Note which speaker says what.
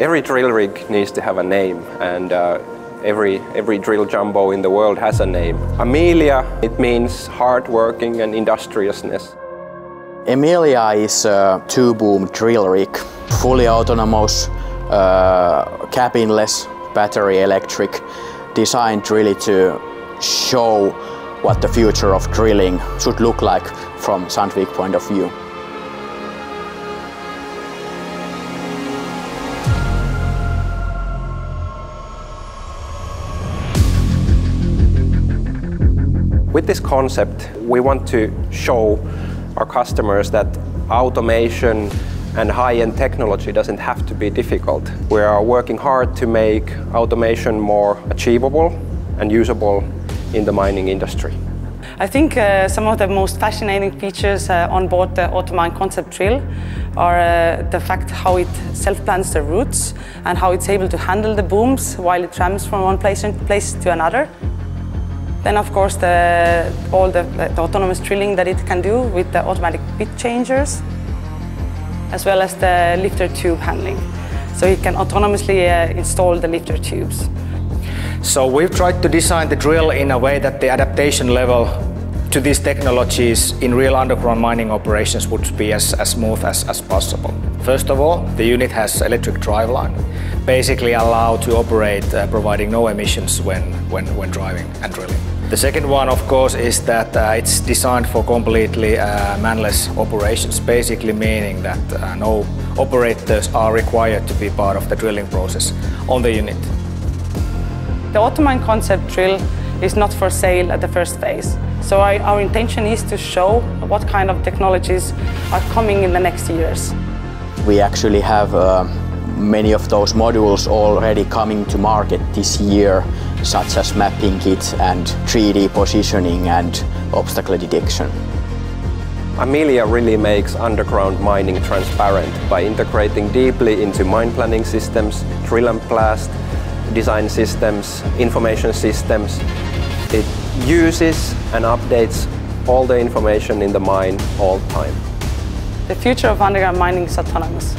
Speaker 1: Every drill rig needs to have a name and uh, every, every drill jumbo in the world has a name. Amelia, it means hard-working and industriousness.
Speaker 2: Emilia is a two-boom drill rig, fully autonomous, uh, cabinless, battery electric, designed really to show what the future of drilling should look like from Sandvik point of view.
Speaker 1: With this concept, we want to show our customers that automation and high-end technology doesn't have to be difficult. We are working hard to make automation more achievable and usable in the mining industry.
Speaker 3: I think uh, some of the most fascinating features uh, on board the AutoMine Concept Drill are uh, the fact how it self-plans the routes and how it's able to handle the booms while it trams from one place, place to another. Then of course the, all the, the, autonomous drilling that it can do with the automatic bit changers, as well as the lifter tube handling. So it can autonomously uh, install the lifter tubes.
Speaker 4: So we've tried to design the drill in a way that the adaptation level to these technologies in real underground mining operations would be as, as smooth as, as possible. First of all, the unit has electric driveline, basically allowed to operate uh, providing no emissions when, when, when driving and drilling. The second one, of course, is that uh, it's designed for completely uh, manless operations, basically meaning that uh, no operators are required to be part of the drilling process on the unit.
Speaker 3: The AutoMine concept drill is not for sale at the first phase. So I, our intention is to show what kind of technologies are coming in the next years.
Speaker 2: We actually have uh, many of those modules already coming to market this year, such as mapping kit and 3D positioning and obstacle detection.
Speaker 1: Amelia really makes underground mining transparent by integrating deeply into mine planning systems, drill and blast, design systems, information systems. It uses and updates all the information in the mine all the time.
Speaker 3: The future of underground mining is autonomous.